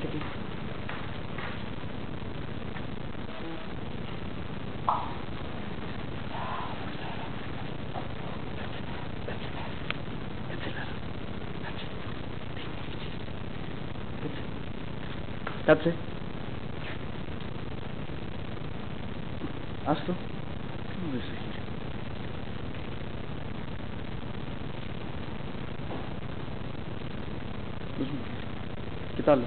το Κάτσε. Άστο. Τι μου δεις εκεί. Δώσ' μου. Κοιτάλλω.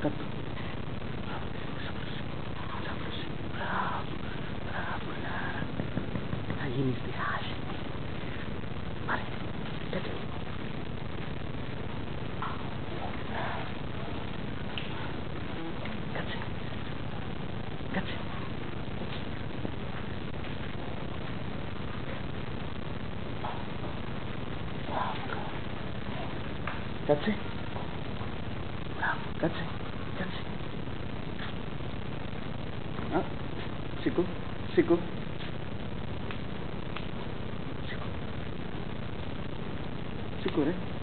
как один из пейзажей. Марс, следуй. Кацы. Кацы. Кацы. Кацы. Ah, chico, chico. Chico, chico ¿eh?